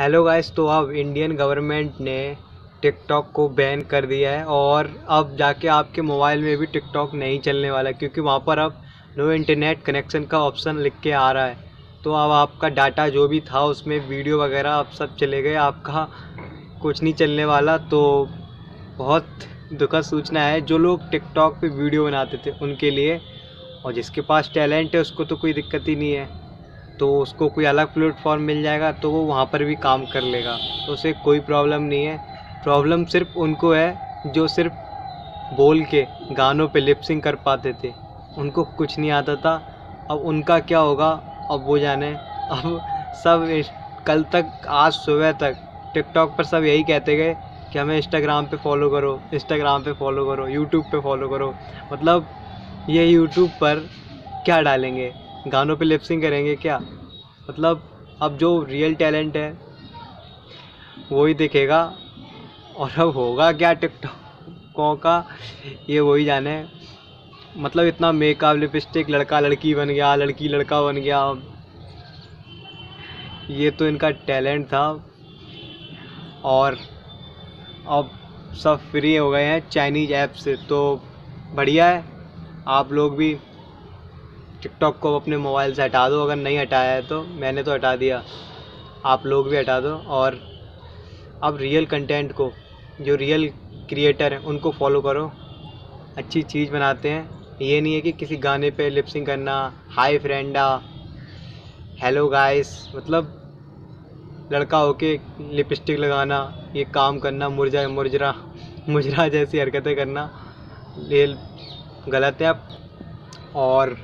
Hello guys तो अब Indian government ने टिकटॉक को बैन कर दिया है और अब जाके आपके मोबाइल में भी टिकटॉक नहीं चलने वाला क्योंकि वहाँ पर अब नो इंटरनेट कनेक्शन का ऑप्शन लिख के आ रहा है। तो अब आपका डाटा जो भी था, उसमें वीडियो वगैरह अब सब चले गए, आपका कुछ नहीं चलने वाला। तो बहुत दुखद सूचना है, जो लोग टिकटॉक पे वीडियो बनाते थे उनके लिए, और जिसके पास टैलेंट है, उसको तो कोई दिक्कत ही नहीं है। तो उसको कोई अलग प्लेटफॉर्म मिल जाएगा तो वो वहाँ पर भी काम कर लेगा। तो उसे कोई प्रॉब्लम नहीं है। प्रॉब्लम सिर्फ़ उनको है जो सिर्फ़ बोल के गानों पे लिपसिंग कर पाते थे। उनको कुछ नहीं आता था। अब उनका क्या होगा? अब वो जाने। अब सब कल तक, आज सुबह तक टिकटॉक पर सब यही कहते गए कि हमें इंस्टाग्राम पे फॉलो करो इंस्टाग्राम पे फॉलो करो यूट्यूब पे फॉलो करो। मतलब ये यूट्यूब पर क्या डालेंगे? गानों पे लिपसिंग करेंगे क्या? मतलब अब जो रियल टैलेंट है वो ही दिखेगा। और अब होगा क्या टिकटॉकों का ये वही जाने। मतलब इतना मेकअप लिपस्टिक लड़का, लड़की बन गया, लड़की, लड़का बन गया। ये तो इनका टैलेंट था। और अब सब फ्री हो गए हैं चाइनीज़ ऐप से। तो बढ़िया है। आप लोग भी टिकटॉक को अपने मोबाइल से हटा दो, अगर नहीं हटाया है तो मैंने तो हटा दिया। आप लोग भी हटा दो और अब रियल कंटेंट को, जो रियल क्रिएटर हैं, उनको फॉलो करो। अच्छी चीज़ बनाते हैं। ये नहीं है कि किसी गाने पे लिपसिंग करना हाय फ्रेंडा हेलो गाइस मतलब लड़का होके लिपस्टिक लगाना, ये काम करना, मुरझा, मुरझरा मुजरा जैसी हरकतें करना, ये गलत है अब। और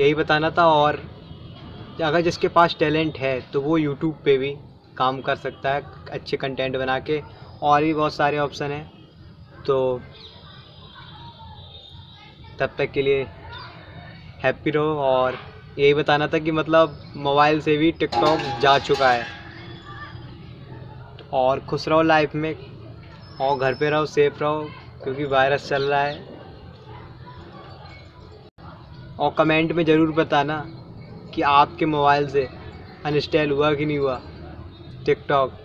यही बताना था और अगर जिसके पास टैलेंट है तो वो यूट्यूब पे भी काम कर सकता है, अच्छे कंटेंट बना के, और भी बहुत सारे ऑप्शन हैं। तो तब तक के लिए हैप्पी रहो और यही बताना था कि मतलब मोबाइल से भी टिकटॉक जा चुका है। और खुश रहो लाइफ में, और घर पे रहो सेफ़ रहो, क्योंकि वायरस चल रहा है। और कमेंट में ज़रूर बताना कि आपके मोबाइल से अनस्टैल हुआ कि नहीं हुआ टिकटॉक